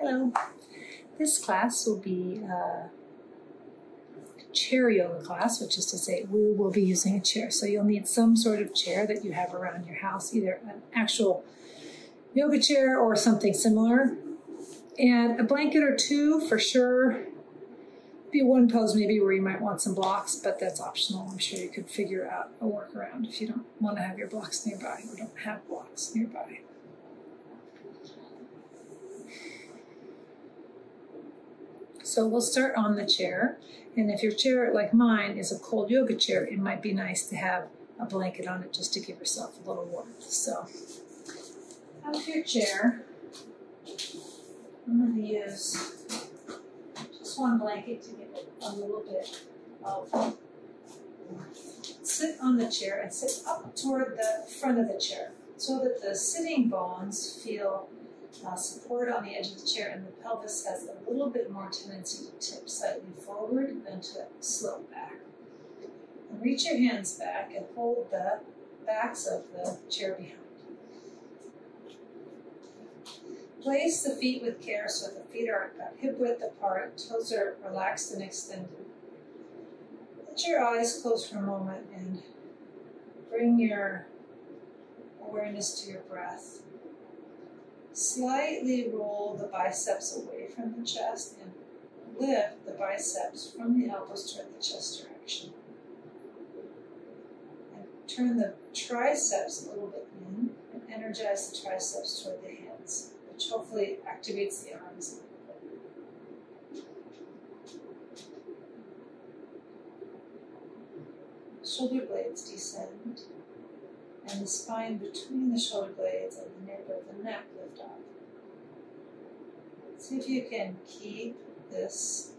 Hello. This class will be a chair yoga class, which is to say we will be using a chair. So you'll need some sort of chair that you have around your house, either an actual yoga chair or something similar. And a blanket or two for sure. Be one pose maybe where you might want some blocks, but that's optional. I'm sure you could figure out a workaround if you don't want to have your blocks nearby or don't have blocks nearby. So we'll start on the chair. And if your chair, like mine, is a cold yoga chair, it might be nice to have a blanket on it just to give yourself a little warmth. So out of your chair, I'm going to use just one blanket to give it a little bit of sit on the chair and sit up toward the front of the chair so that the sitting bones feel uh, support on the edge of the chair and the pelvis has a little bit more tendency to tip slightly forward than to slope back. And reach your hands back and hold the backs of the chair behind. Place the feet with care so the feet are about hip width apart, toes are relaxed and extended. Let your eyes close for a moment and bring your awareness to your breath. Slightly roll the biceps away from the chest and lift the biceps from the elbows toward the chest direction. And turn the triceps a little bit in and energize the triceps toward the hands, which hopefully activates the arms. Shoulder blades descend and the spine between the shoulder blades and the nape of the neck lift up. See if you can keep this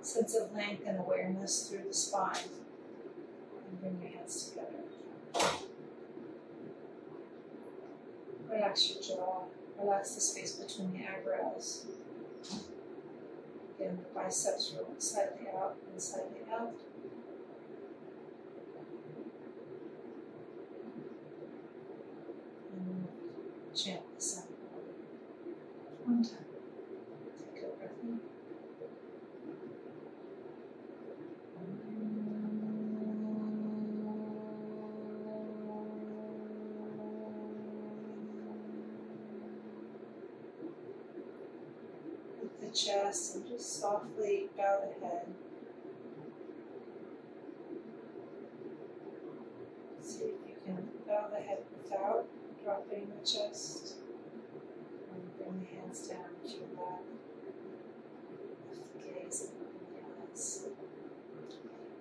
sense of length and awareness through the spine and bring your hands together. Relax your jaw, relax the space between the eyebrows. Again, the biceps roll slightly out and slightly out. Chant the sound. One time. Take a breath in. With the chest and just softly bow the head. See if you can bow the head without dropping the chest. And bring the hands down to your lap. Lift the gaze and the eyes.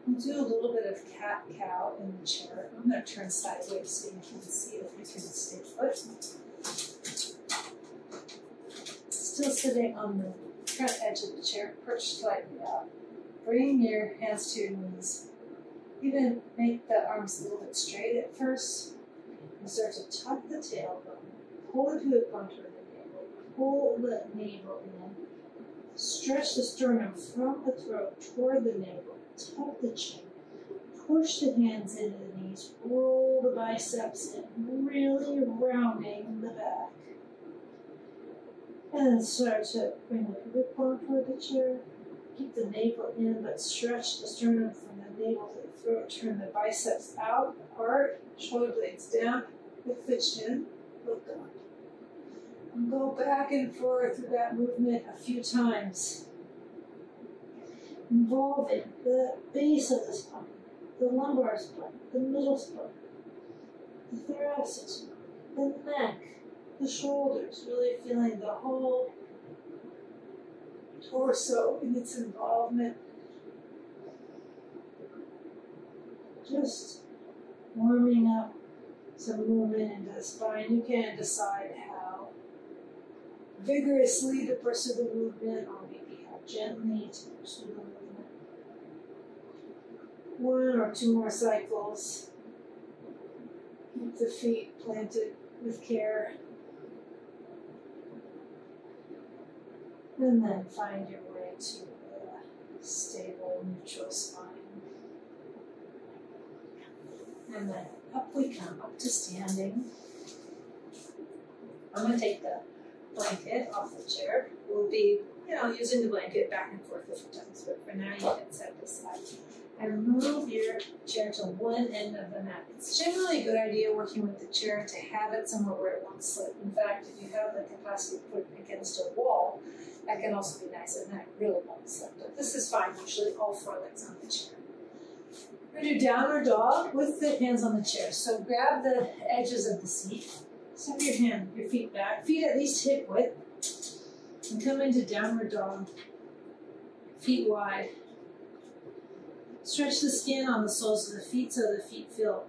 We'll do a little bit of cat cow in the chair. I'm going to turn sideways so you can see if you can stay put. Still sitting on the front edge of the chair, perched slightly up. Bring your hands to your knees. Even make the arms a little bit straight at first start to tuck the tailbone, pull the hip onto the navel, pull the navel in, stretch the sternum from the throat toward the navel, tuck the chin, push the hands into the knees, roll the biceps in, really rounding the back. And then start to bring the hip toward the chair. Keep the navel in, but stretch the sternum from the navel to the throat. Turn the biceps out, apart, shoulder blades down, lift the chin, look up. And go back and forth through that movement a few times. Involving the base of the spine, the lumbar spine, the middle spine, the thoracic spine, the neck, the shoulders, really feeling the whole torso in its involvement. Just warming up some movement into the spine. You can decide how vigorously to pursue the movement or maybe how gently to pursue the movement. One or two more cycles. Keep the feet planted with care. And then find your way to a stable, neutral spine. And then up we come, up to standing. I'm going to take the blanket off the chair. We'll be, you know, using the blanket back and forth different times, but for now you can set this aside. And move your chair to one end of the mat. It's generally a good idea working with the chair to have it somewhere where it won't slip. In fact, if you have the capacity to put it against a wall, that can also be nice that really won't slip. But this is fine, usually all four legs on the chair. We're gonna do downward dog with the hands on the chair. So grab the edges of the seat, step your hand, your feet back, feet at least hip width, and come into downward dog, feet wide. Stretch the skin on the soles of the feet so the feet feel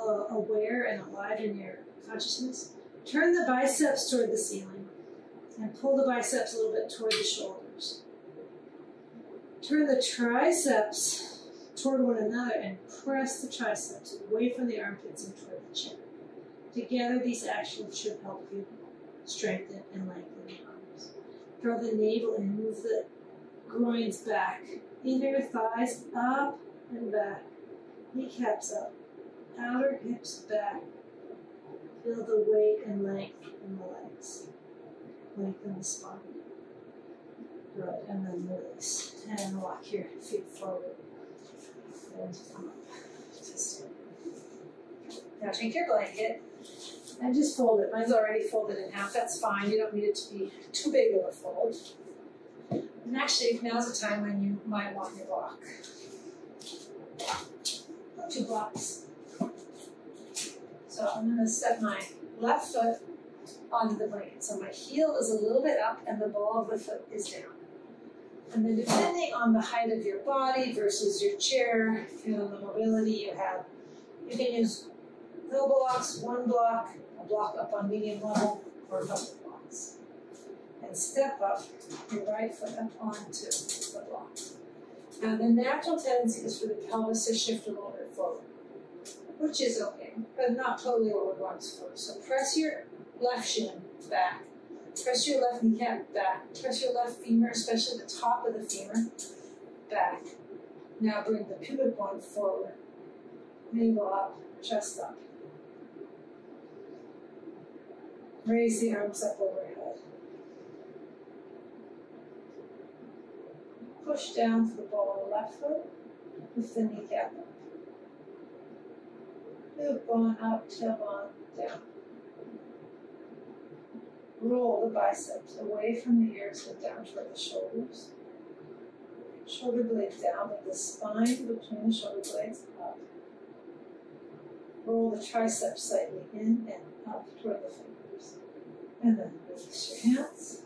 uh, aware and alive in your consciousness. Turn the biceps toward the ceiling and pull the biceps a little bit toward the shoulders. Turn the triceps toward one another and press the triceps away from the armpits and toward the chin. Together, these actions should help you strengthen and lengthen the arms. Draw the navel and move the groins back. Inner thighs up and back. Kneecaps up. Outer hips back. Feel the weight and length in the legs. Lengthen the spine. Good, and then release. And walk your feet forward. And come up. Just now take your blanket and just fold it. Mine's already folded in half. That's fine. You don't need it to be too big of a fold. And actually, now's the time when you might want your block. Two blocks. So I'm going to set my left foot onto the blanket. So my heel is a little bit up and the ball of the foot is down. And then depending on the height of your body versus your chair, know, the mobility you have, you can use no blocks, one block, a block up on medium level, or a couple blocks. And step up your right foot up onto the block. Now the natural tendency is for the pelvis to shift a little bit forward, which is okay, but not totally what we're going for. So press your left shin back Press your left kneecap back. Press your left femur, especially the top of the femur, back. Now bring the pubic bone forward. Navel up, chest up. Raise the arms up overhead. Push down to the ball of the left foot with the kneecap up. Pubic bone up, tailbone down. Roll the biceps away from the ears and down toward the shoulders. Shoulder blades down with the spine between the shoulder blades up. Roll the triceps slightly in and up toward the fingers. And then release your hands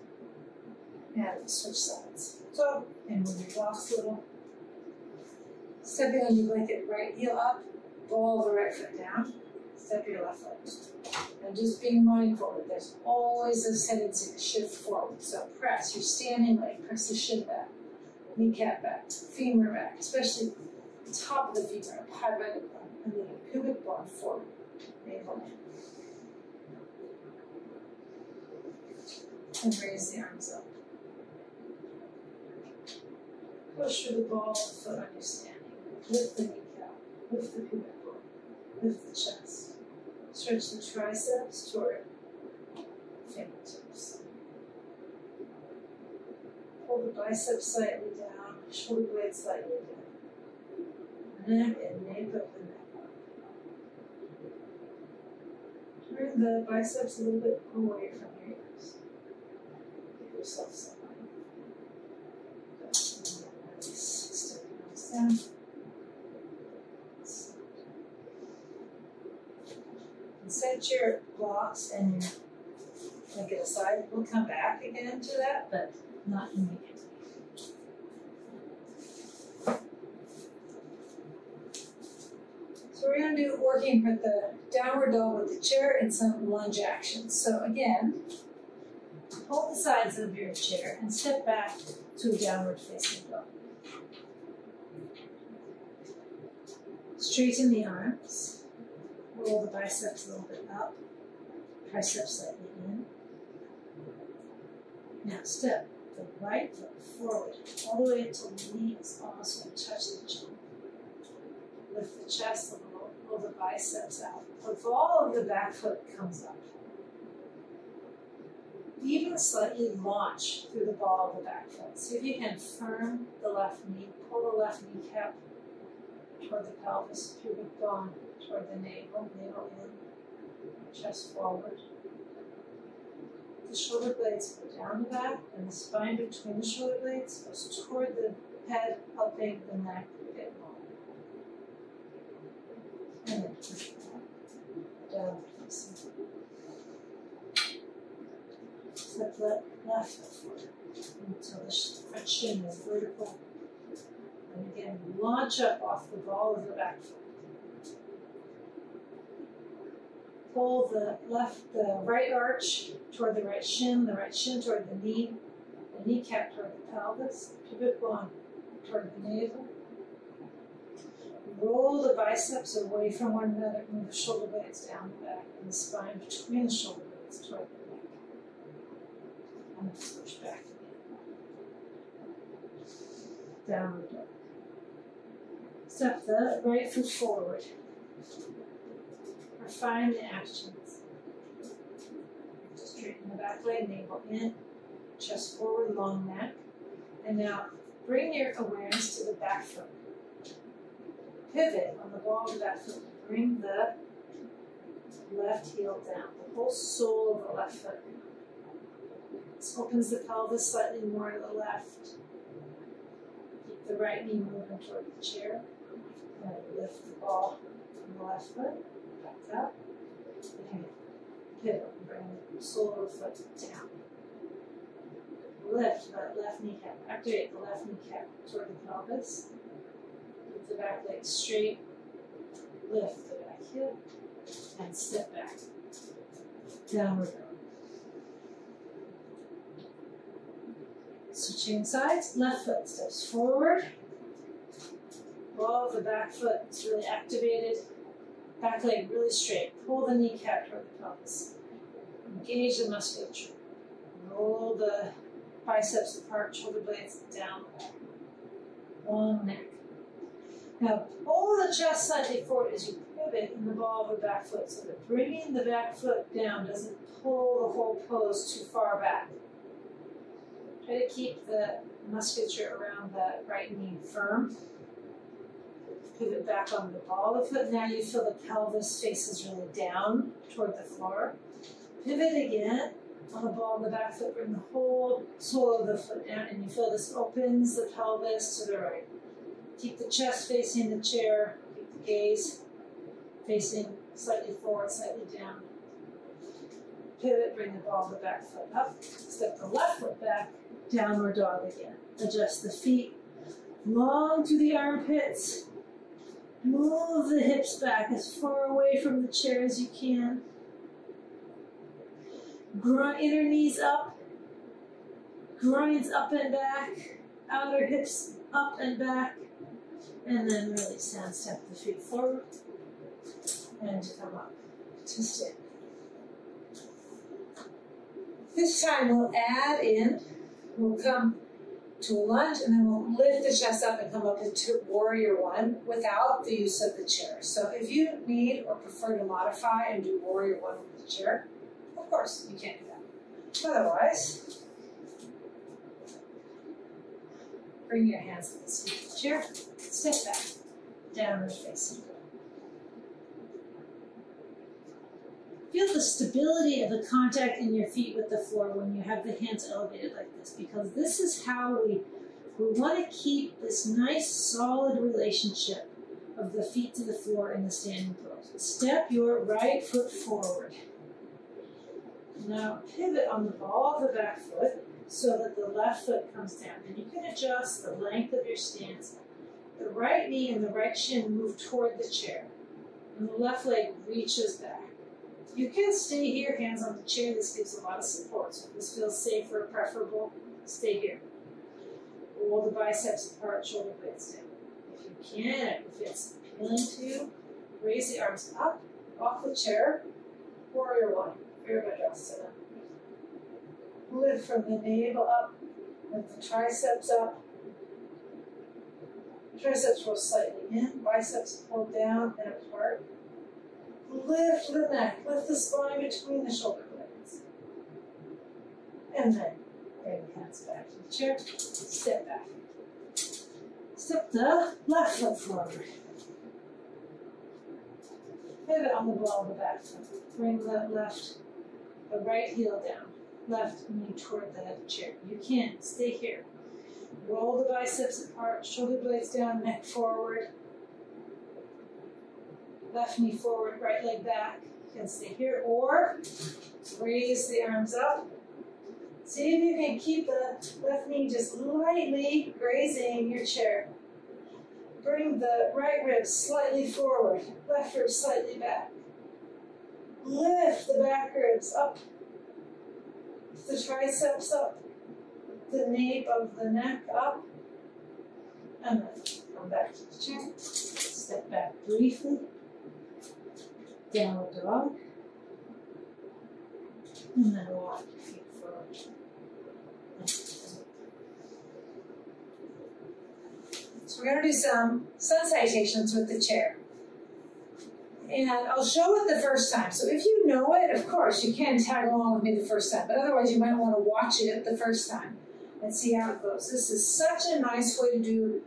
and switch sides. So, and move your blocks a little. Stepping on your blanket, right heel up, ball the right foot down, step your left foot. And just being mindful that there's always a tendency to shift forward. So press your standing leg, press the shin back, kneecap back, femur back, especially the top of the femur the bone, and your pubic bone forward, navel. And raise the arms up. Push through the ball of the foot on your standing. Lift the kneecap, lift the pubic bone, lift the chest. Stretch the triceps toward fingertips. Pull the biceps slightly down, shoulder blades slightly down. Neck and nape up the neck. Turn the biceps a little bit away from your ears. Give yourself some. Step down. Set your blocks and your it aside. We'll come back again to that, but not immediately. So we're going to do working with the downward dog with the chair and some lunge actions. So again, hold the sides of your chair and step back to a downward facing dog. Straighten the arms roll the biceps a little bit up, triceps slightly in. Now step the right foot forward all the way until the knee is almost going to touch the chin. Lift the chest a little, roll the biceps out. The ball of the back foot comes up. even slightly launch through the ball of the back foot. See if you can firm the left knee, pull the left kneecap toward the pelvis, pubic bone toward the navel, navel in, chest forward. The shoulder blades go down the back, and the spine between the shoulder blades goes toward the head, helping the neck get long. And then push it down, facing. Step left, left until the front shin is vertical. And again, launch up off the ball of the back foot. Pull the left, the right arch toward the right shin, the right shin toward the knee, the kneecap toward the pelvis, pubic bone toward the navel. Roll the biceps away from one another, move the shoulder blades down the back, and the spine between the shoulder blades toward the neck. And then push back again. Downward dog. Step the right foot forward. Refine the actions. Just straighten the back leg, navel in, chest forward, long neck. And now bring your awareness to the back foot. Pivot on the ball of the back foot. Bring the left heel down, the whole sole of the left foot. This opens the pelvis slightly more to the left. Keep the right knee moving toward the chair. Lift the ball from the left foot, back up. Okay. Pivot, bring the sole of the foot down. Lift that left kneecap, activate the left kneecap toward the pelvis. Keep the back leg straight. Lift the back hip, and step back. Downward dog. Switching sides, left foot steps forward. Ball of the back foot is really activated. Back leg really straight. Pull the kneecap toward the pelvis. Engage the musculature. Roll the biceps apart, shoulder blades down. Long neck. Now pull the chest slightly forward as you pivot in the ball of the back foot so that bringing the back foot down doesn't pull the whole pose too far back. Try to keep the musculature around the right knee firm. Pivot back on the ball of the foot. Now you feel the pelvis faces really down toward the floor. Pivot again on the ball of the back foot. Bring the whole sole of the foot down, and you feel this opens the pelvis to the right. Keep the chest facing the chair. Keep the gaze facing slightly forward, slightly down. Pivot, bring the ball of the back foot up. Step the left foot back, downward dog again. Adjust the feet long to the armpits. Move the hips back as far away from the chair as you can. Grunt inner knees up. Groins up and back. Outer hips up and back. And then release down, step the feet forward. And come up to stand. This time we'll add in, we'll come to a lunge, and then we'll lift the chest up and come up into warrior one without the use of the chair. So if you need or prefer to modify and do warrior one with the chair, of course you can do that. Otherwise, bring your hands to the seat of the chair, step back, downward facing. Feel the stability of the contact in your feet with the floor when you have the hands elevated like this, because this is how we, we want to keep this nice solid relationship of the feet to the floor in the standing pose. Step your right foot forward. Now pivot on the ball of the back foot so that the left foot comes down. And you can adjust the length of your stance. The right knee and the right shin move toward the chair. And the left leg reaches back. You can stay here, hands on the chair. This gives a lot of support. So if this feels safer, preferable, stay here. Roll the biceps apart, shoulder blades down. If you can, if it's appealing to you, raise the arms up, off the chair, warrior one, Virabhadrasana. Lift from the navel up, lift the triceps up. Triceps roll slightly in, biceps pull down and apart. Lift the neck, lift the spine between the shoulder blades. And then bring the hands back to the chair. Step back. Step the left foot forward. Pivot on the ball of the back foot. Bring the left, the right heel down. Left knee toward the chair. You can stay here. Roll the biceps apart, shoulder blades down, neck forward. Left knee forward, right leg back. You can stay here or raise the arms up. See if you can keep the left knee just lightly grazing your chair. Bring the right rib slightly forward, left rib slightly back. Lift the back ribs up, the triceps up, the nape of the neck up, and then come back to the chair. Step back briefly, So we're going to do some sun salutations with the chair. And I'll show it the first time. So if you know it, of course, you can tag along with me the first time. But otherwise, you might want to watch it the first time and see how it goes. This is such a nice way to do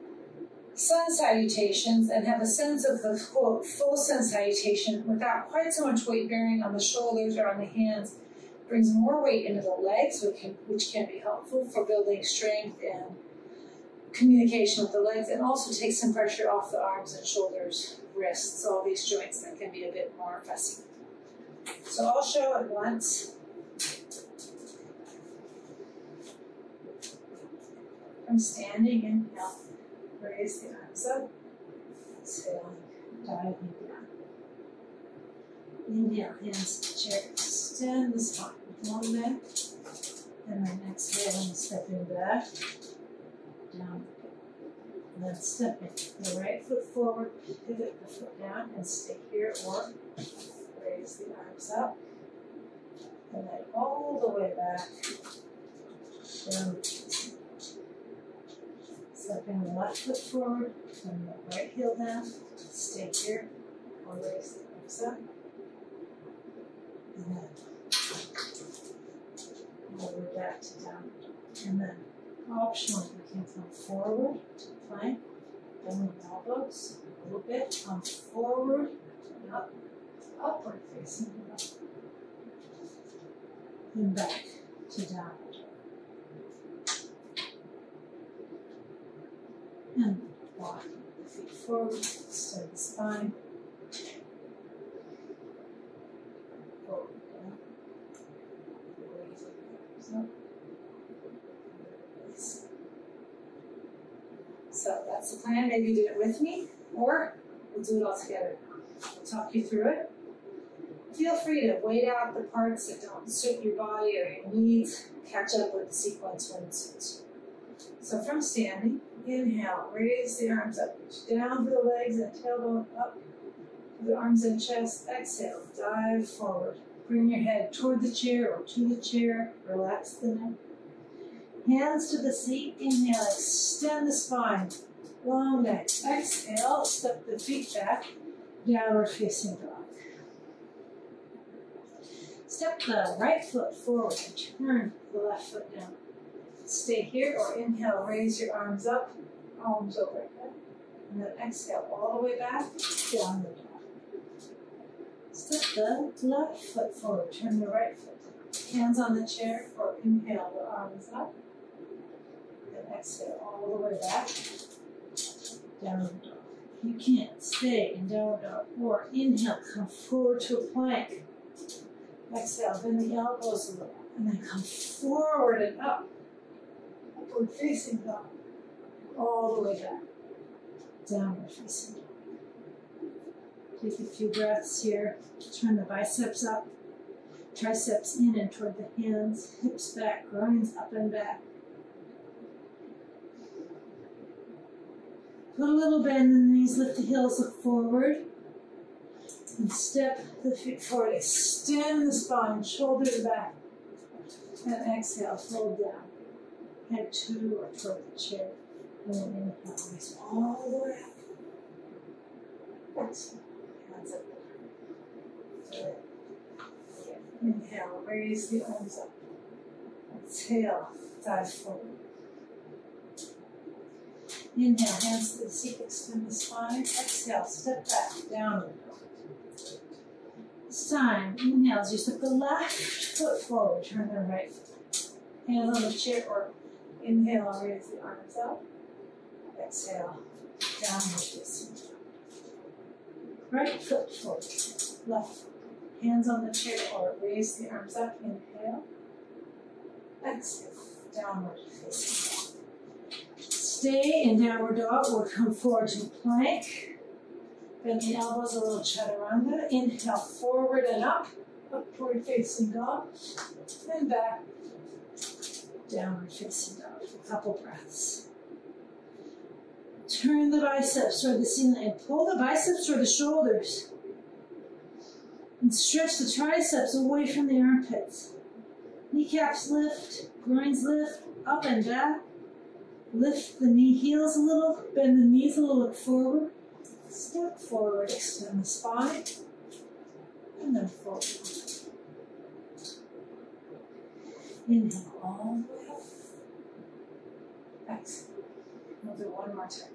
sun salutations and have a sense of the quote, full sun salutation without quite so much weight bearing on the shoulders or on the hands. brings more weight into the legs, which can, which can be helpful for building strength and communication with the legs, and also takes some pressure off the arms and shoulders, wrists, all these joints that can be a bit more fussy. So I'll show it once. From standing, raise the arms up, exhale, diving down. Inhale, hands chair, extend the spine, long neck, and then exhale and stepping back, down. Then stepping the right foot forward, pivot the foot down, and stay here, or raise the arms up, and then all the way back, down Stepping the left foot forward, turn the right heel down, stay here, or raise the arms up. And then way back to down. And then optional, you can come forward to plank, bend the elbows a little bit, come forward and up, upward facing. And back to down. And walk the feet forward, extend the spine. So that's the plan. Maybe you did it with me, or we'll do it all together. I'll talk you through it. Feel free to wait out the parts that don't suit your body or your needs. Catch up with the sequence when it suits you. So from standing, Inhale, raise the arms up, reach down to the legs and tailbone up to the arms and chest. Exhale, dive forward. Bring your head toward the chair or to the chair. Relax the neck. Hands to the seat. Inhale, extend the spine. Long neck. Exhale, step the feet back. Downward facing dog. Step the right foot forward and turn the left foot down. Stay here or inhale, raise your arms up, arms overhead. And then exhale all the way back, downward dog. Step the left foot forward, turn the right foot. Hands on the chair or inhale, the arms up. Then exhale all the way back, downward dog. You can't stay in downward dog or inhale, come forward to a plank. Exhale, bend the elbows a little, and then come forward and up upward facing dog, all the way back, downward facing dog. Take a few breaths here. Turn the biceps up, triceps in and toward the hands, hips back, groins up and back. Put a little bend in the knees, lift the heels, look forward. And step the feet forward, extend the spine, shoulder to back. And exhale, fold down head to or the chair. And then inhale, raise all the way up. Exhale, hands up. Good. Inhale, raise the arms up. Exhale, dive forward. Inhale, hands to the seat, extend the spine. Exhale, step back, dog. This time, inhale you step the left foot forward, turn the right. Hands on the chair or inhale, raise the arms up. Exhale, downward facing dog. Right foot forward, left foot. Hands on the chair or raise the arms up. Inhale. Exhale. Downward facing dog. Stay in downward dog or come forward to plank. Bend the elbows a little chaturanga. Inhale forward and up. Upward facing dog. And back. Downward facing dog. A couple breaths. Turn the biceps toward the ceiling and pull the biceps toward the shoulders. And stretch the triceps away from the armpits. Kneecaps lift, groins lift, up and back. Lift the knee heels a little, bend the knees a little, forward. Step forward, extend the spine, and then Inhale all the way. We'll do one more time.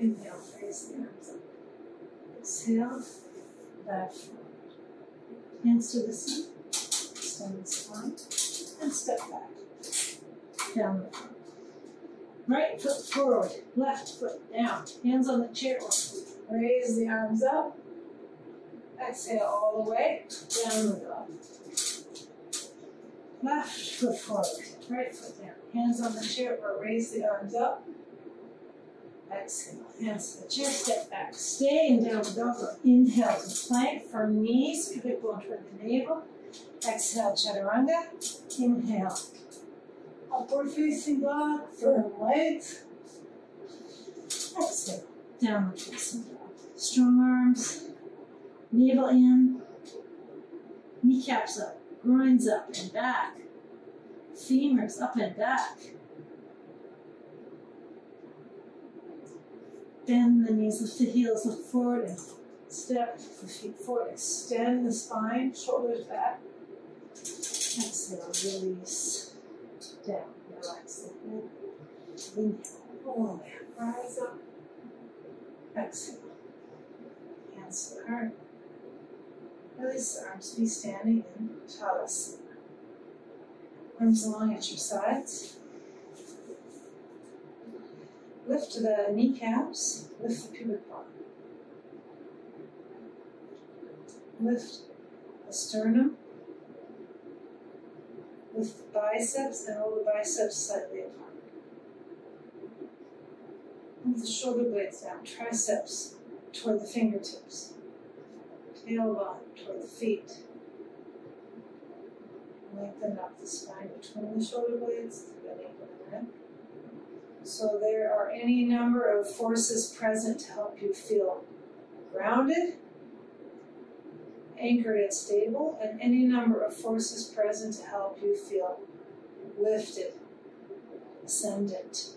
Inhale, raise the arms up. Exhale, dive forward. Hands to the seat, extend the spine, and step back. Down the front. Right foot forward, left foot down. Hands on the chair. Raise the arms up. Exhale all the way. Down the dog. Left foot forward, right foot down. Hands on the chair or raise the arms up. Exhale, hands to the chair, step back. Stay in downward dog inhale to plank, firm knees, pubic bone toward the navel. Exhale, chaturanga. Inhale. Upward facing dog, firm legs. Exhale, downward facing dog. Strong arms, navel in, kneecaps up, groins up and back, femurs up and back. Bend the knees, lift the heels, look forward and step the feet forward. Extend the spine, shoulders back. Exhale, release down. Relax the head. Inhale, all up. Rise up. Exhale. Hands to the heart. Release the arms. Be standing in Tadasana. Arms along at your sides. Lift the kneecaps. Lift the pubic bone. Lift the sternum. Lift the biceps and roll the biceps slightly apart. Move the shoulder blades down. Triceps toward the fingertips. Tailbone toward the feet. Lengthen up the spine between the shoulder blades, the neck. So there are any number of forces present to help you feel grounded, anchored and stable, and any number of forces present to help you feel lifted, ascendant.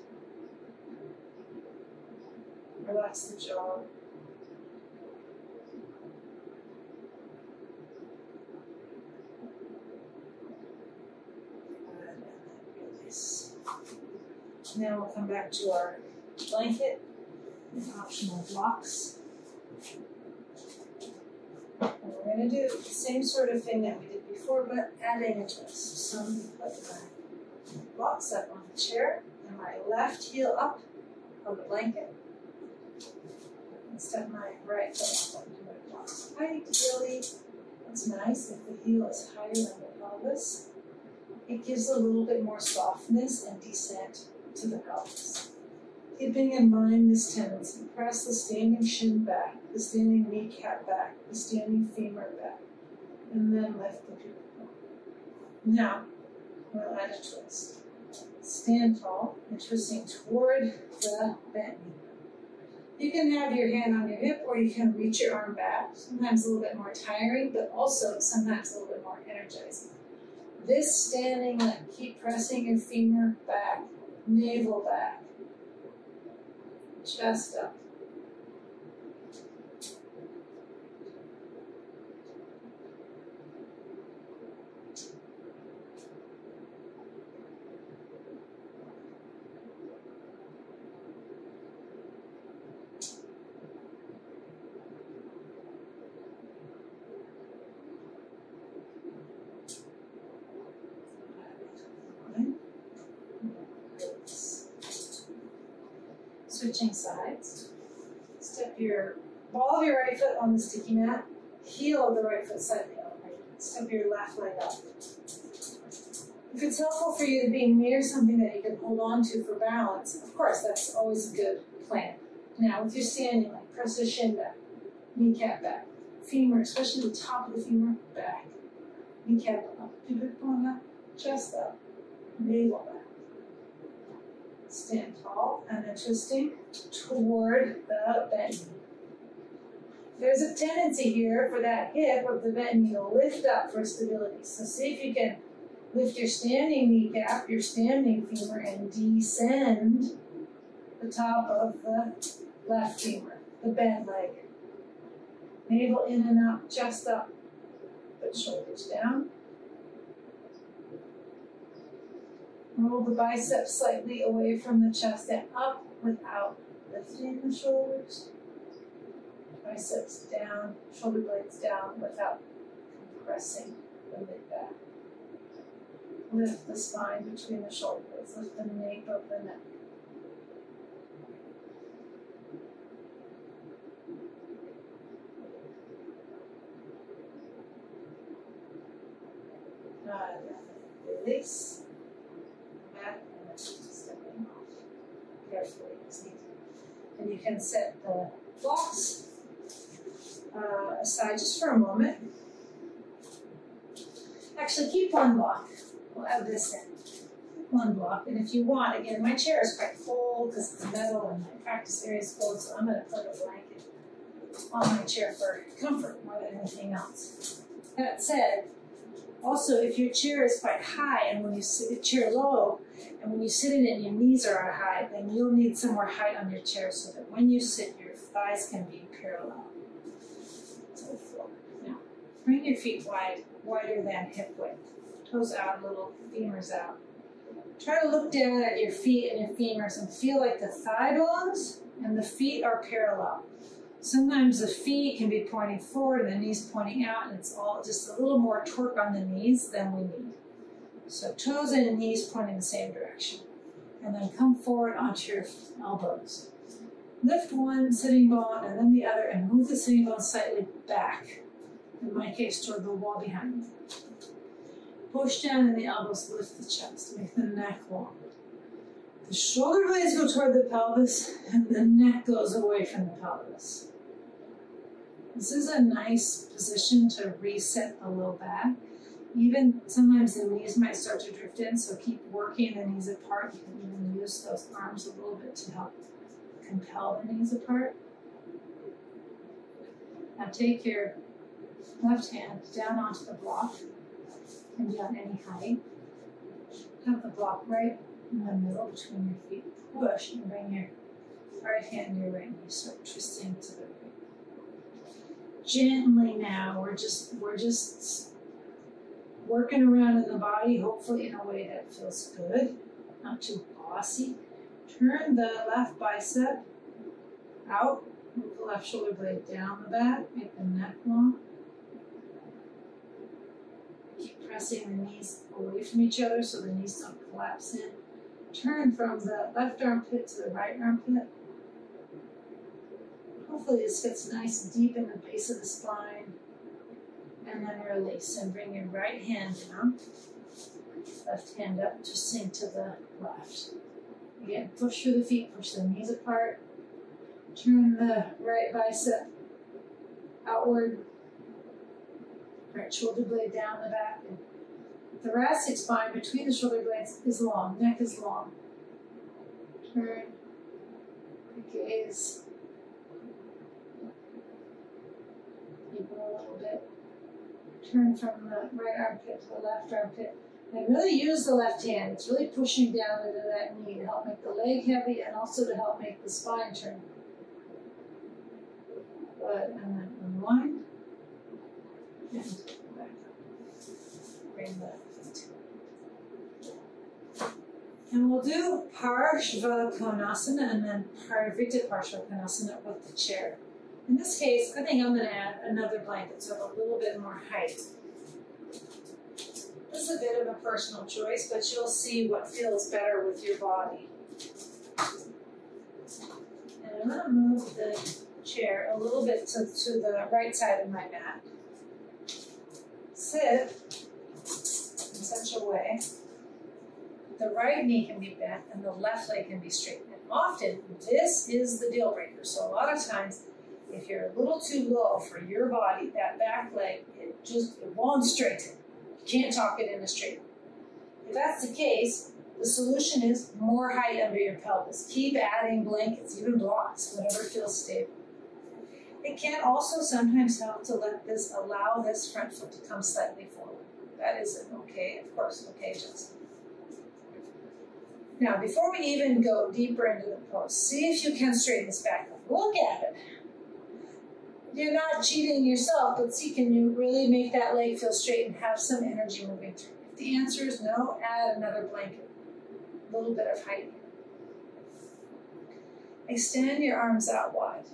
Relax the jaw. Now we'll come back to our blanket and optional blocks. And we're going to do the same sort of thing that we did before, but adding a twist. So I'm going to put my blocks up on the chair and my left heel up on the blanket. And step my right foot up onto my blocks. Height really, it's nice if the heel is higher than the pelvis. It gives a little bit more softness and descent to the pelvis. Keeping in mind this tendency, press the standing shin back, the standing kneecap back, the standing femur back, and then lift the pubic. Now, we'll add a twist. Stand tall and twisting toward the bent knee. You can have your hand on your hip or you can reach your arm back. Sometimes a little bit more tiring, but also sometimes a little bit more energizing. This standing leg, keep pressing your femur back, navel back, chest up. Switching sides. Step your ball of your right foot on the sticky mat, heel of the right foot slightly elevated. Step your left leg up. If it's helpful for you to be near something that you can hold on to for balance, of course, that's always a good plan. Now, with your standing, like press the shin back, kneecap back, femur, especially the top of the femur, back, kneecap up, pubic bone up, chest up, navel back. Stand tall and then twisting toward the bend knee. There's a tendency here for that hip of the bent knee to lift up for stability. So see if you can lift your standing kneecap, your standing femur, and descend the top of the left femur, the bent leg. Navel in and up, chest up, but shoulders down. Roll the biceps slightly away from the chest and up without lifting the shoulders. Biceps down, shoulder blades down without compressing the mid back. Lift the spine between the shoulder blades, lift the nape of the neck. Release back and then stepping off carefully as needed. And you can set the blocks uh, aside just for a moment. Actually, keep one block. We'll this in. One block. And if you want, again, my chair is quite full because it's metal and my practice area is full, so I'm going to put a blanket on my chair for comfort more than anything else. That said, also, if your chair is quite high and when you sit the chair low, and when you sit in it and your knees are high, then you'll need some more height on your chair so that when you sit, your thighs can be parallel to the floor. Now, bring your feet wide, wider than hip width. Toes out little, femurs out. Try to look down at your feet and your femurs and feel like the thigh bones and the feet are parallel. Sometimes the feet can be pointing forward and the knees pointing out, and it's all just a little more torque on the knees than we need. So toes and knees pointing the same direction. And then come forward onto your elbows. Lift one sitting bone and then the other, and move the sitting bone slightly back. In my case, toward the wall behind me. Push down in the elbows, lift the chest, make the neck long. The shoulder blades go toward the pelvis, and the neck goes away from the pelvis. This is a nice position to reset the low back. Even sometimes the knees might start to drift in, so keep working the knees apart. You can even use those arms a little bit to help compel the knees apart. Now take your left hand down onto the block and be on any height. Have the block right in the middle between your feet. Push and bring your right hand to your right knee. Start twisting to the right gently now. We're just we're just working around in the body, hopefully in a way that feels good, not too bossy. Turn the left bicep out, move the left shoulder blade down the back, make the neck long. Keep pressing the knees away from each other so the knees don't collapse in. Turn from the left armpit to the right armpit. Hopefully this fits nice and deep in the base of the spine. And then release and bring your right hand down. Left hand up, to sink to the left. Again, push through the feet, push the knees apart. Turn the right bicep outward. Right shoulder blade down the back. And thoracic spine between the shoulder blades is long, neck is long. Turn, gaze people a little bit. Turn from the right armpit to the left armpit. And really use the left hand. It's really pushing down into that knee to help make the leg heavy and also to help make the spine turn. Good. And then unwind. And. Bring the. And we'll do Parshva Konasana and then Parivrtta Parshva Konasana with the chair. In this case, I think I'm going to add another blanket so have a little bit more height. This is a bit of a personal choice, but you'll see what feels better with your body. And I'm gonna move the chair a little bit to, to the right side of my mat. Sit in such a way that the right knee can be bent and the left leg can be straight. And often this is the deal breaker. So a lot of times if you're a little too low for your body, that back leg, it just it won't straighten. You can't talk it in into straight. If that's the case, the solution is more height under your pelvis. Keep adding blankets, even blocks, whatever feels stable. It can also sometimes help to let this allow this front foot to come slightly forward. That is an okay, of course, okay. Now, before we even go deeper into the pose, see if you can straighten this back up. Look at it. You're not cheating yourself, but see, can you really make that leg feel straight and have some energy moving through? If the answer is no, add another blanket. A little bit of height. Extend your arms out wide.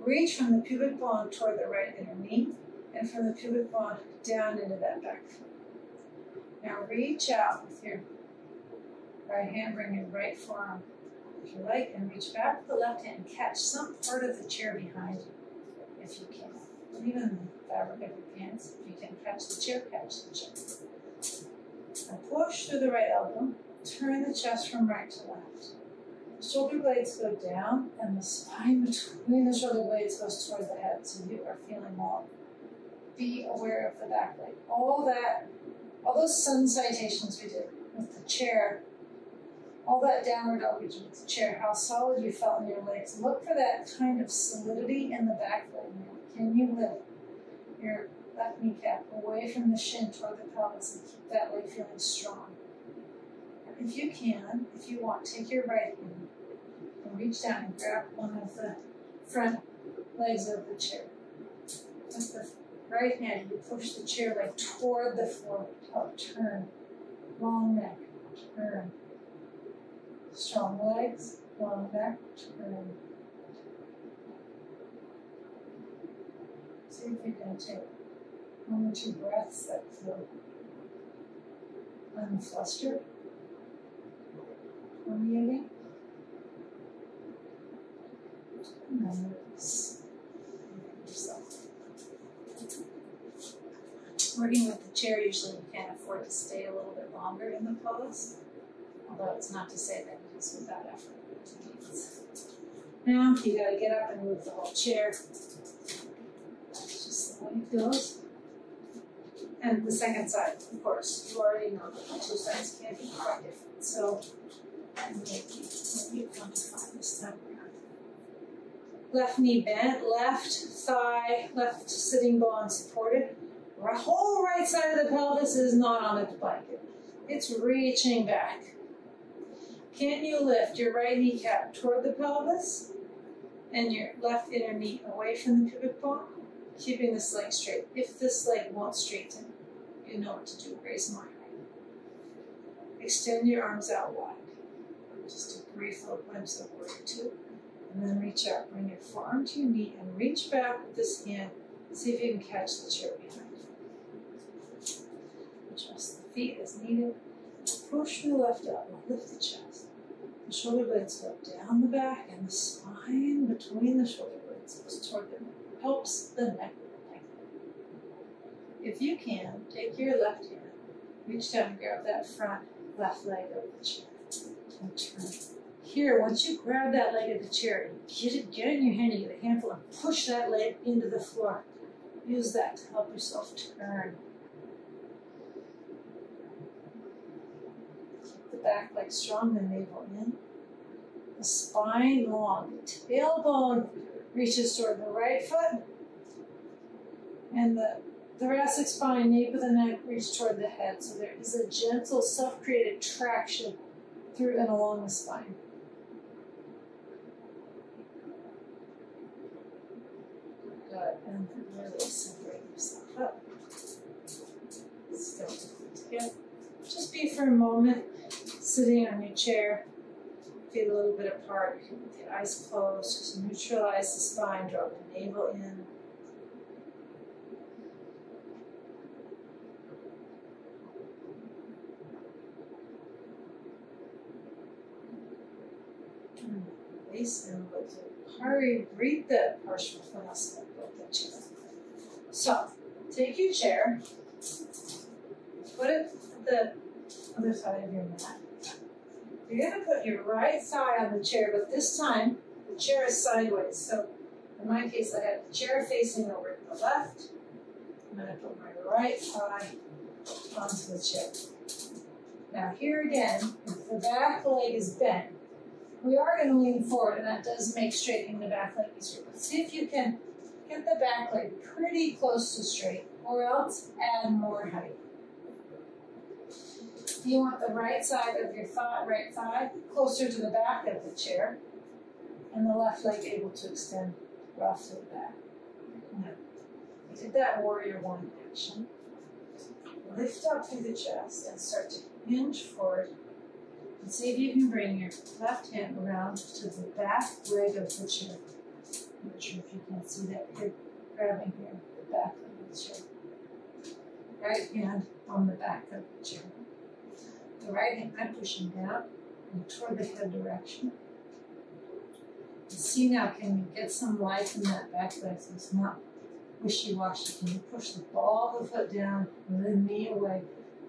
Reach from the pubic bone toward the right inner knee, and from the pubic bone down into that back foot. Now reach out with your right hand, bring your right forearm, if you like, and reach back with the left hand and catch some part of the chair behind you, if you can. Even the fabric of your pants, if you can catch the chair, catch the chair. Now push through the right elbow, turn the chest from right to left. Shoulder blades go down, and the spine between the shoulder blades goes toward the head, so you are feeling long. Be aware of the back leg. All that, all those sun salutations we did with the chair all that downward the chair, how solid you felt in your legs. Look for that kind of solidity in the back leg. Can you lift your left kneecap away from the shin toward the pelvis and keep that leg feeling strong? If you can, if you want, take your right hand and reach down and grab one of the front legs of the chair. With the right hand, you push the chair leg toward the floor. Up, turn. Long neck. Turn. Strong legs, long back, turn. See if you can take one or two breaths that feel unflustered, permeating. And then yourself. Working with the chair, usually you can't afford to stay a little bit longer in the pose although it's not to say that it is without effort. Now you gotta get up and move the whole chair. That's just the way it goes. And the second side, of course, you already know that the two sides can't be quite different. So i'm going maybe quantify this time around. Left knee bent, left thigh, left sitting bone supported. The whole right side of the pelvis is not on the blanket. It's reaching back. Can you lift your right kneecap toward the pelvis and your left inner knee away from the pubic bone, keeping this leg straight? If this leg won't straighten, you know what to do. Raise my height. Extend your arms out wide. Just a brief little glimpse of warrior two. And then reach out. Bring your forearm to your knee and reach back with this hand. See if you can catch the chair behind you. Adjust the feet as needed. Push the left elbow. Lift the chest. The shoulder blades go down the back and the spine between the shoulder blades goes toward the neck. Helps the neck lengthen. If you can, take your left hand, reach down and grab that front left leg of the chair and turn. Here, once you grab that leg of the chair, get it, get it in your hand, you get a handful and push that leg into the floor. Use that to help yourself turn. Back leg strong, the navel in. The spine long. The tailbone reaches toward the right foot. And the thoracic spine, nape of the neck reach toward the head. So there is a gentle self-created traction through and along the spine. And really separate yourself up. Still. Just be for a moment sitting on your chair, feet a little bit apart, the eyes closed, just neutralize the spine, draw the navel in. release, and we'll do Hari Rita Parshvanasana with the chair. So, take your chair, put it the other side of your mat. You're going to put your right thigh on the chair, but this time the chair is sideways. So in my case, I have the chair facing over to the left. I'm going to put my right thigh onto the chair. Now here again, if the back leg is bent, we are going to lean forward, and that does make straightening the back leg easier. But see if you can get the back leg pretty close to straight, or else add more height. You want the right side of your thigh, right thigh closer to the back of the chair, and the left leg able to extend roughly back. Now, did that warrior one action. Lift up through the chest and start to hinge forward. And see if you can bring your left hand around to the back leg of the chair. I'm not sure if you can see that. You're grabbing here, the back of the chair. Right hand on the back of the chair. The right hand I'm pushing down and toward the head direction. And see now, can you get some life in that back leg so it's not wishy-washy? Can you push the ball of the foot down and the knee away?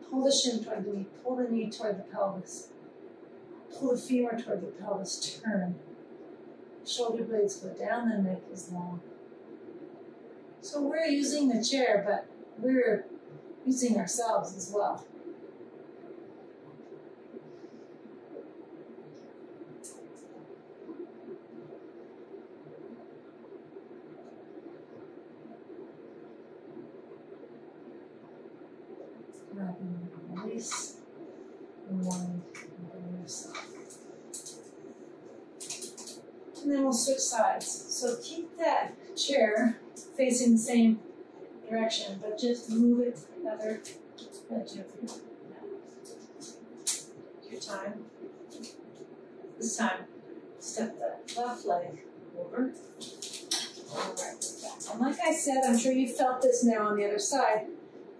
Pull the shin toward the knee, pull the knee toward the pelvis. Pull the femur toward the pelvis, turn. Shoulder blades go down, the neck is long. So we're using the chair, but we're using ourselves as well. Release and one and then we'll switch sides. So keep that chair facing the same direction, but just move it the other edge of your your time. This time, step the left leg over. And like I said, I'm sure you felt this now on the other side.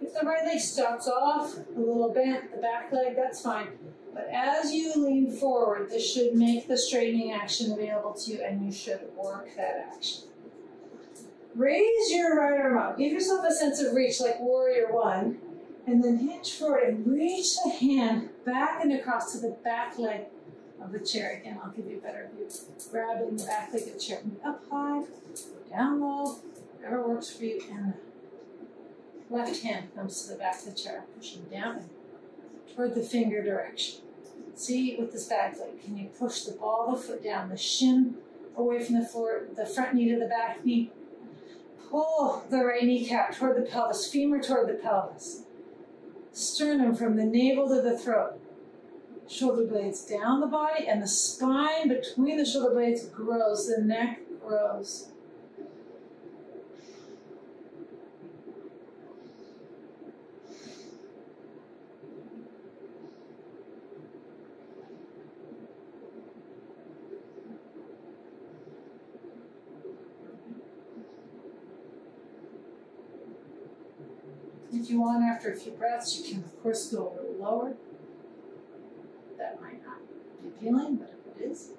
If the right leg starts off a little bent, the back leg, that's fine. But as you lean forward, this should make the straightening action available to you and you should work that action. Raise your right arm up. Give yourself a sense of reach like warrior one. And then hinge forward and reach the hand back and across to the back leg of the chair. Again, I'll give you a better view. Grabbing the back leg of the chair. Up high, down low, whatever works for you. And left hand comes to the back of the chair, pushing down toward the finger direction. See with this back leg, can you push the ball of the foot down, the shin away from the floor, the front knee to the back knee. Pull the right kneecap toward the pelvis, femur toward the pelvis. Sternum from the navel to the throat. Shoulder blades down the body, and the spine between the shoulder blades grows, the neck grows. If you want, after a few breaths, you can, of course, go a little lower. That might not be appealing, but if it is,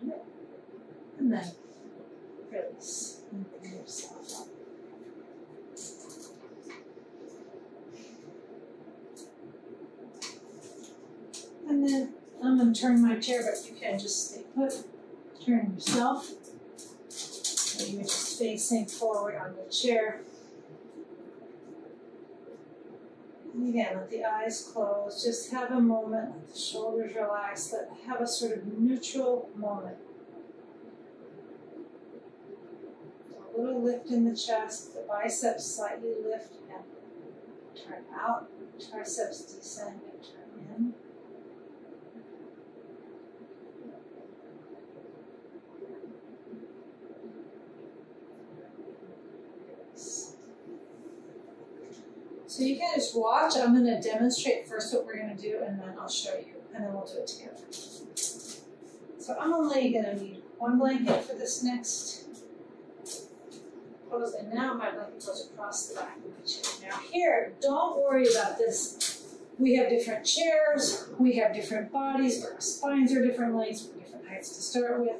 do it. And then release and bring yourself up. And then I'm going to turn my chair, but you can just stay put. Turn yourself. You're just facing forward on the chair. And again, let the eyes close. Just have a moment. Let the shoulders relax. Let have a sort of neutral moment. A little lift in the chest. The biceps slightly lift and turn out. Triceps descend and turn in. So you can just watch. I'm going to demonstrate first what we're going to do, and then I'll show you, and then we'll do it together. So I'm only going to need one blanket for this next pose, and now my blanket goes across the back of the chair. Now here, don't worry about this We have different chairs, we have different bodies, our spines are different lengths, we're different heights to start with.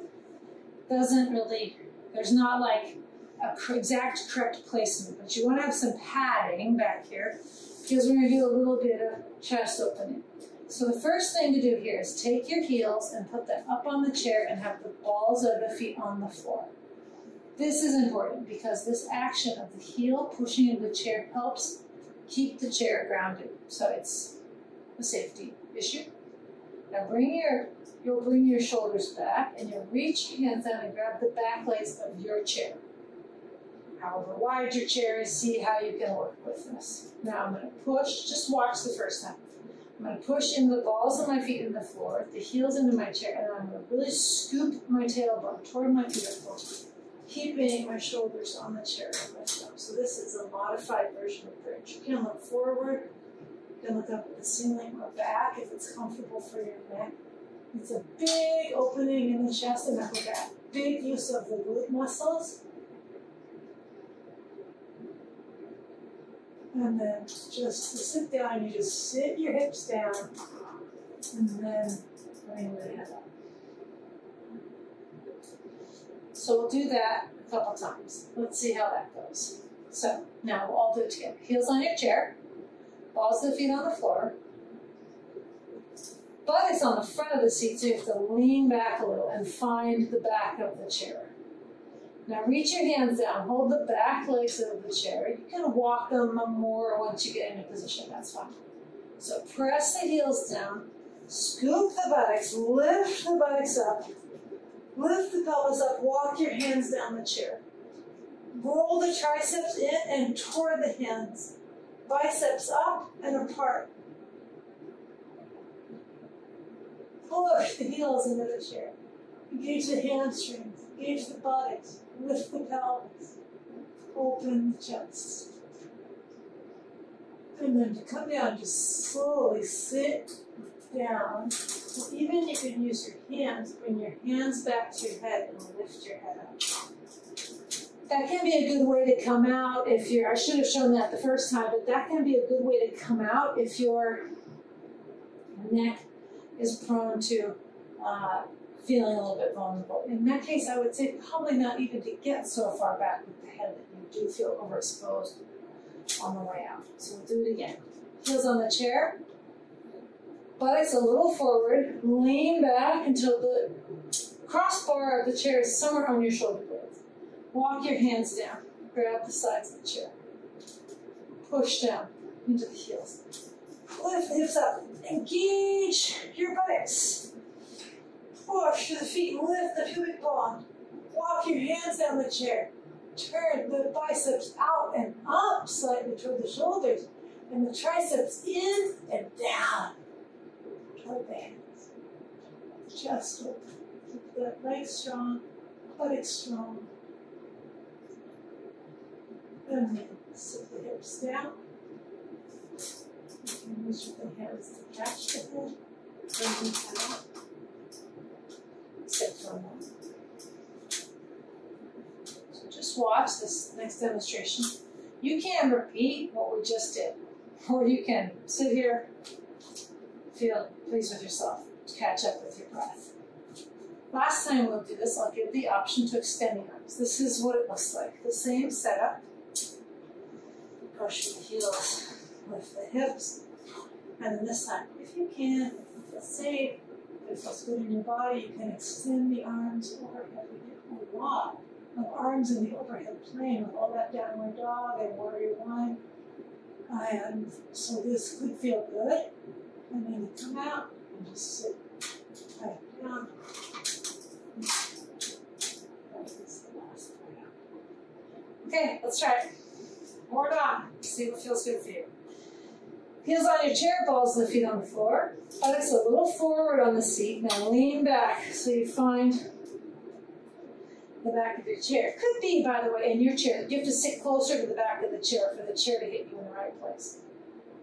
Doesn't really, there's not like Uh, exact correct placement, but you want to have some padding back here because we're going to do a little bit of chest opening. So the first thing to do here is take your heels and put them up on the chair and have the balls of the feet on the floor. This is important because this action of the heel pushing into the chair helps keep the chair grounded. So it's a safety issue. Now bring your you'll bring your shoulders back and you'll reach hands down and grab the back legs of your chair. However wide your chair is, see how you can work with this. Now I'm going to push, just watch the first time. I'm going to push in the balls of my feet in the floor, the heels into my chair, and I'm going to really scoop my tailbone toward my beautiful, keeping my shoulders on the chair lift up. So this is a modified version of bridge. You can look forward, you can look up at the ceiling or back if it's comfortable for your neck. It's a big opening in the chest and upper back. Big use of the glute muscles. And then just sit down, you just sit your hips down and then bring the head up. So we'll do that a couple times. Let's see how that goes. So now we'll all do it together. Heels on your chair, balls of the feet on the floor. Butt is on the front of the seat, so you have to lean back a little and find the back of the chair. Now reach your hands down, hold the back legs of the chair. You can walk them more once you get into position, that's fine. So press the heels down, scoop the buttocks, lift the buttocks up, lift the pelvis up, walk your hands down the chair. Roll the triceps in and toward the hands. Biceps up and apart. Push the heels into the chair. Engage the hamstrings, engage the buttocks, lift the pelvis, open the chest. And then to come down, just slowly sit down. even you can use your hands, bring your hands back to your head and lift your head up. That can be a good way to come out if you're, I should have shown that the first time, but that can be a good way to come out if your neck is prone to uh, feeling a little bit vulnerable. In that case, I would say probably not even to get so far back with the head that you do feel overexposed on the way out. So we'll do it again. Heels on the chair, buttocks a little forward, lean back until the crossbar of the chair is somewhere on your shoulder blades. Walk your hands down, grab the sides of the chair. Push down into the heels. Lift the hips up, engage your buttocks push to the feet, lift the pubic bone. Walk your hands down the chair. Turn the biceps out and up slightly toward the shoulders, and the triceps in and down toward the hands. Chest open. Keep the legs strong, buttocks strong. And then sit the hips down. You can use the hands to catch the head. Bring the head So just watch this next demonstration. You can repeat what we just did, or you can sit here, feel pleased with yourself, catch up with your breath. Last time we'll do this, I'll give the option to extend the arms. This is what it looks like. The same setup. Push the heels, lift the hips, and then this time, if you can, feel safe, it feels good in your body, you can extend the arms overhead. We get a lot of arms in the overhead plane with all that downward dog and warrior one. And so this could feel good. And then you come out and just sit back down. Okay, let's try it. More on. See what feels good for you. Heels on your chair, balls of the feet on the floor. Buttocks a little forward on the seat. Now lean back so you find the back of your chair. Could be, by the way, in your chair. You have to sit closer to the back of the chair for the chair to hit you in the right place.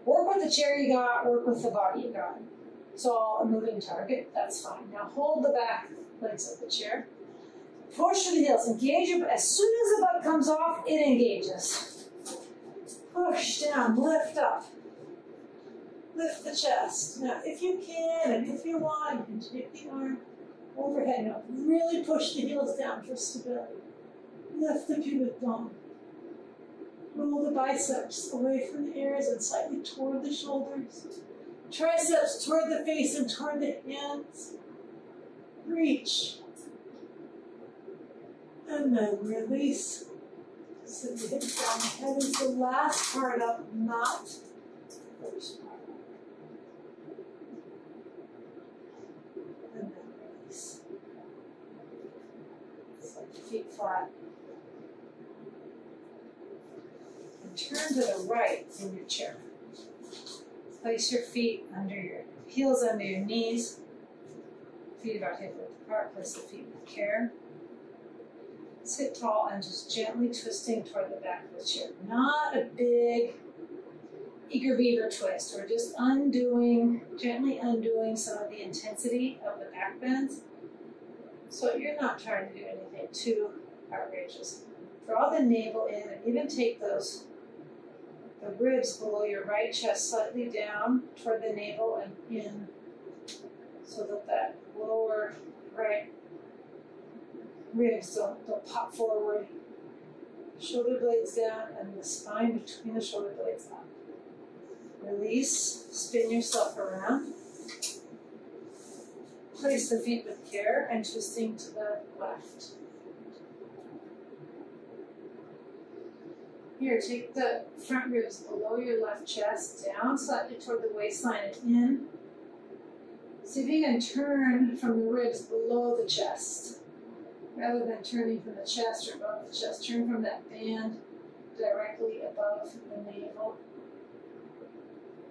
Work with the chair you got, work with the body you got. It's all a moving target, that's fine. Now hold the back legs of the chair. Push to the heels, engage your, as soon as the butt comes off, it engages. Push down, lift up. Lift the chest. Now, if you can and if you want, you can take the arm overhead. Now, really push the heels down for stability. Lift the pubic bone. Roll the biceps away from the ears and slightly toward the shoulders. Triceps toward the face and toward the hands. Reach. And then release. Sit the hips down. Head is the last part up, not first part. And then release. Set the feet flat. And turn to the right in your chair. Place your feet under your heels under your knees. Feet about hip width apart. Place the feet with care. Sit tall and just gently twisting toward the back of the chair. Not a big eager beaver twist. We're just undoing, gently undoing some of the intensity of the back bends. So you're not trying to do anything too outrageous. Draw the navel in and even take those the ribs below your right chest slightly down toward the navel and in so that that lower right ribs don't, don't pop forward. Shoulder blades down and the spine between the shoulder blades up. Release, spin yourself around. Place the feet with care and twisting to the left. Here, take the front ribs below your left chest, down slightly toward the waistline and in. See if you can turn from the ribs below the chest. Rather than turning from the chest or above the chest, turn from that band directly above the navel.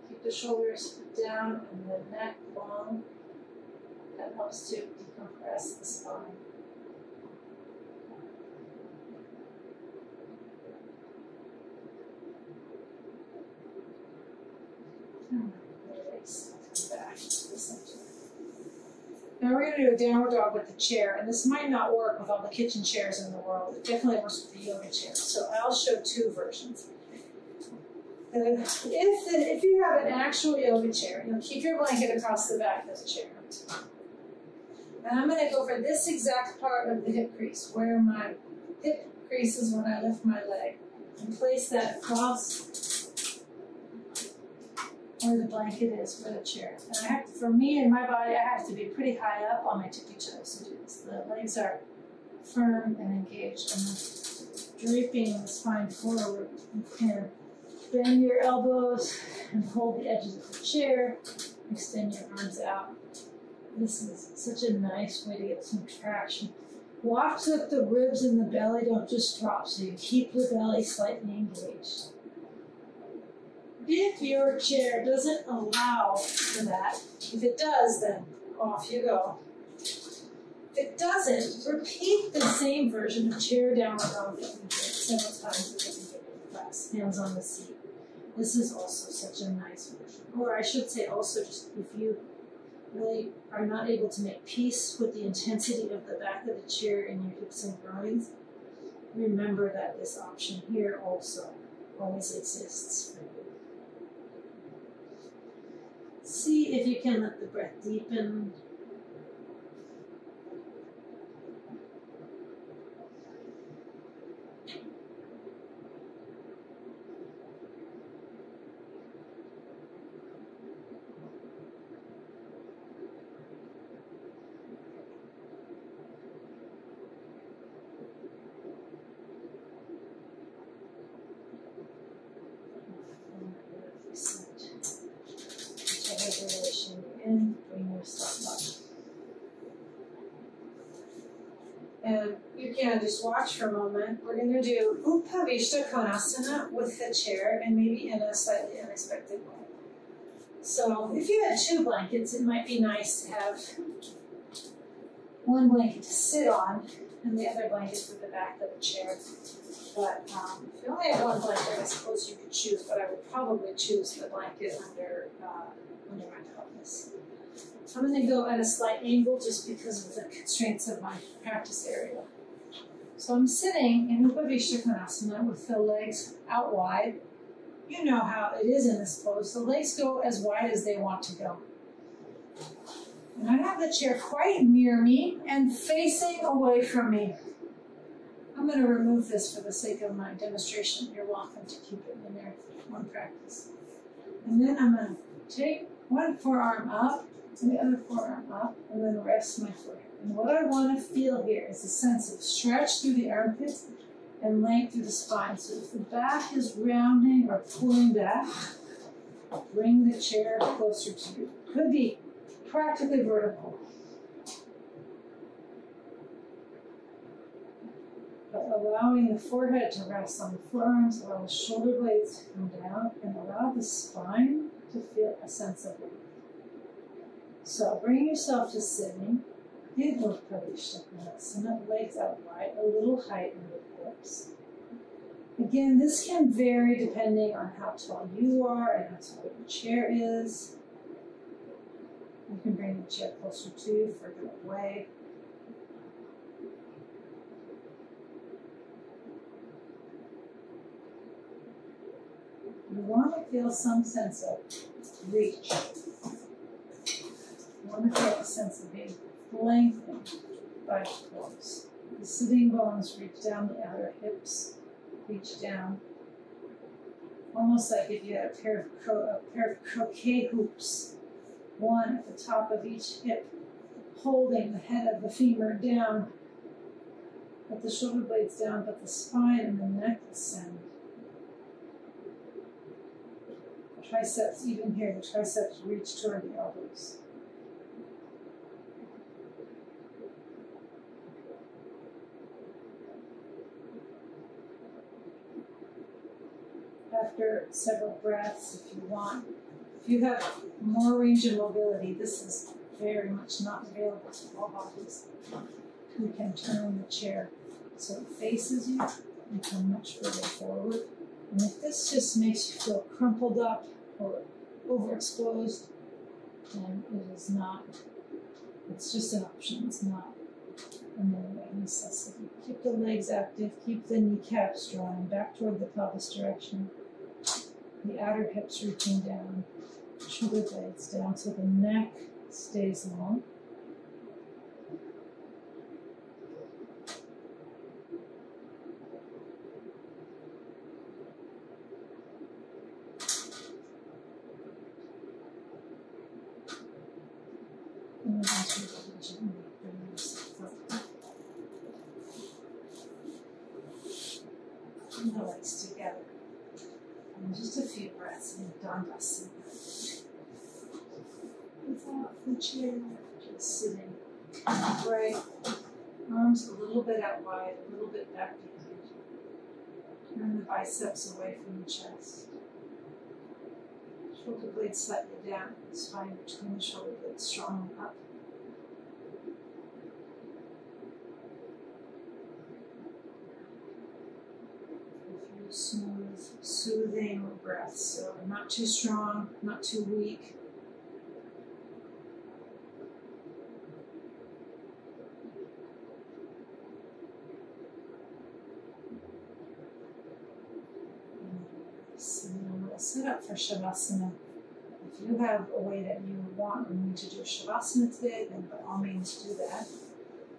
Keep the shoulders down and the neck long. That helps to decompress the spine. Now we're going to do a downward dog with the chair, and this might not work with all the kitchen chairs in the world. It definitely works with the yoga chair. So I'll show two versions. And if, if you have an actual yoga chair, you know, keep your blanket across the back of the chair. And I'm going to go for this exact part of the hip crease, where my hip creases when I lift my leg, and place that across where the blanket is for the chair. And I have for me and my body, I have to be pretty high up on my tippy toes to do this. The legs are firm and engaged and draping the spine forward. You can bend your elbows and hold the edges of the chair. Extend your arms out. This is such a nice way to get some traction. Watch that the ribs and the belly don't just drop, so you keep the belly slightly engaged. If your chair doesn't allow for that, if it does, then off you go. If it doesn't, repeat the same version of chair downward dog several times until you class. Hands on the seat. This is also such a nice version. Or I should say also just if you really are not able to make peace with the intensity of the back of the chair in your hips and groins, remember that this option here also always exists for you. See if you can let the breath deepen. and bring yourself up. And you can just watch for a moment. We're going to do Upavishta Konasana with the chair and maybe in a slightly unexpected way. So if you had two blankets, it might be nice to have one blanket to sit on and the other blanket for the back of the chair. But um, if you only have one blanket, I suppose you could choose, but I would probably choose the blanket under, uh, under my pelvis. I'm going to go at a slight angle just because of the constraints of my practice area. So I'm sitting in Upavishta Konasana with the legs out wide, you know how it is in this pose. The legs go as wide as they want to go. And I have the chair quite near me and facing away from me. I'm going to remove this for the sake of my demonstration. You're welcome to keep it in there one practice. And then I'm going to take one forearm up and the other forearm up and then rest my forehead. And what I want to feel here is a sense of stretch through the armpits and length through the spine. So if the back is rounding or pulling back, bring the chair closer to you. Could be practically vertical. But allowing the forehead to rest on the forearms, allow the shoulder blades to come down, and allow the spine to feel a sense of length. So bring yourself to sitting. Didvo Pravishthakonasana, legs out wide, a little height in the hips. Again, this can vary depending on how tall you are and how tall your chair is. You can bring the chair closer to you, further away. You want to feel some sense of reach. You want to feel a sense of being lengthened by the quads. The sitting bones reach down the outer hips, reach down. Almost like if you had a pair of, a pair of croquet hoops one at the top of each hip, holding the head of the femur down, but the shoulder blades down, but the spine and the neck ascend. The triceps, even here, the triceps reach toward the elbows. After several breaths, if you want, if you have more range of mobility, this is very much not available to all bodies. You can turn the chair so it faces you and come much further forward. And if this just makes you feel crumpled up or overexposed, then it is not, it's just an option, it's not a necessity. Keep the legs active, keep the kneecaps drawing back toward the pelvis direction, the outer hips reaching down, shoulder blades down so the neck stays long. And then as you gently bring yourself up. And the legs together. And just a few breaths in Dandasana. Without the chair, just sitting upright. Arms a little bit out a little bit back behind you. Turn the biceps away from the chest. Shoulder blades slightly down, spine between the shoulder blades strong up. Smooth, soothing breaths, so not too strong, not too weak. set up for Shavasana. If you have a way that you want and need to do Shavasana today, then by all means do that.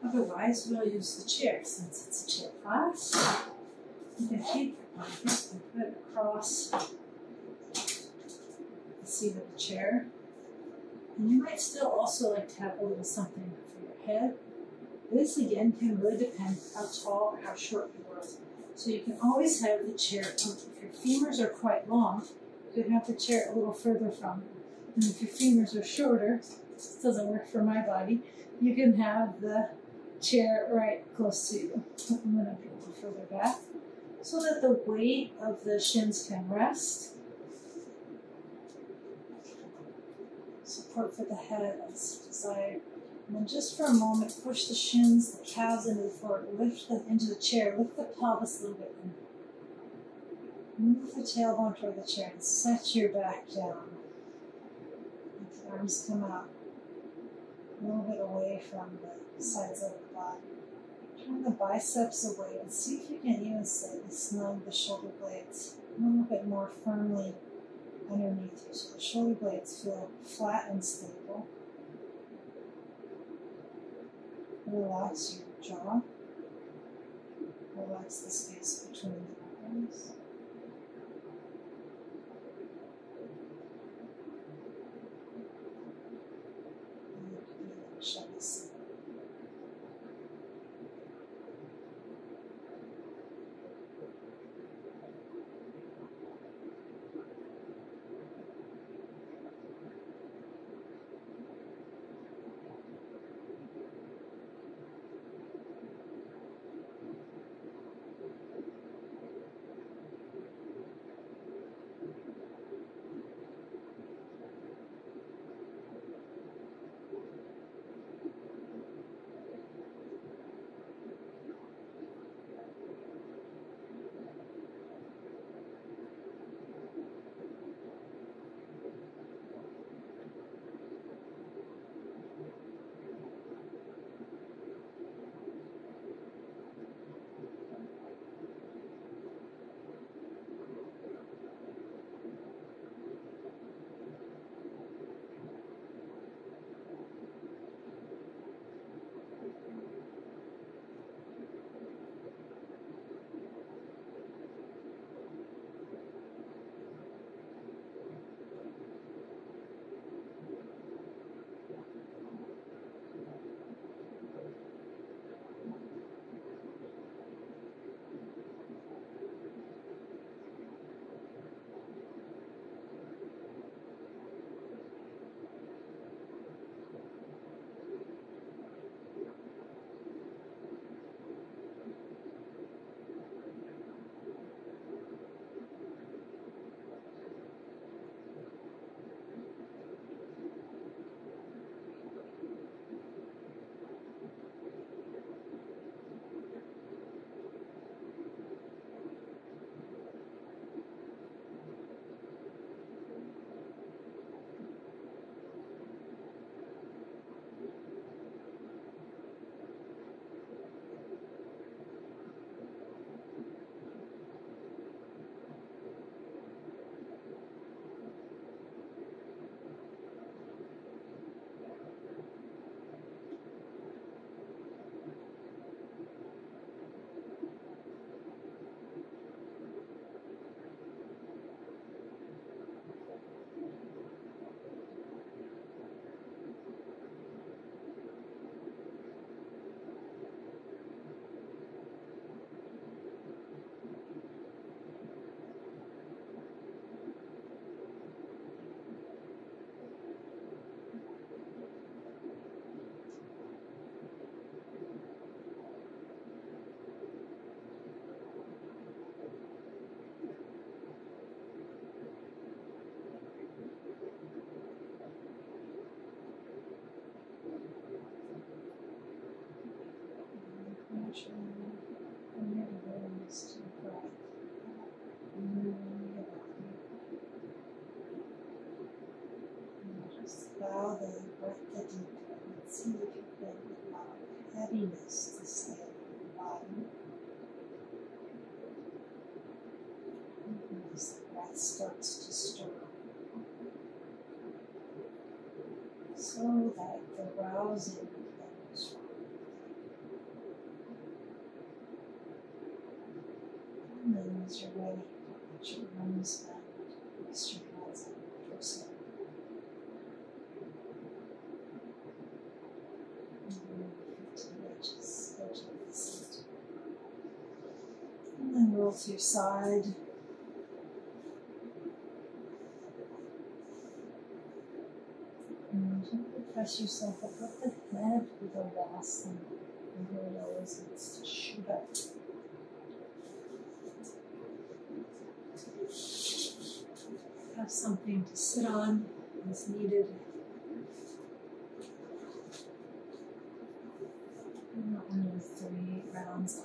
Otherwise, we'll use the chair since it's a chair class. You can keep your blankets and put it across the seat of the chair. And you might still also like to have a little something for your head. This again can really depend how tall or how short you are. So you can always have the chair, if your femurs are quite long, you have the chair a little further from. And if your femurs are shorter, this doesn't work for my body, you can have the chair right close to you. I'm going to be a little further back so that the weight of the shins can rest. Support for the head as desired. And then just for a moment, push the shins, the calves into the floor, lift them into the chair, lift the pelvis a little bit, move the tailbone toward the chair and set your back down. Let the arms come out. A little bit away from the sides of the body. Turn the biceps away and see if you can even slightly snug the shoulder blades a little bit more firmly underneath you so the shoulder blades feel flat and stable. Relax your jaw. Relax the space between the eyes. Deepen and see you can heaviness to stay your body. As the breath starts to stir. So that the rousing begins And then as you're ready, let your arms bend, rest your hands on your torso. And then roll to your side. And gently press yourself above the head with a loss and really always needs to shoot up. Have something to sit on as needed. Not only three rounds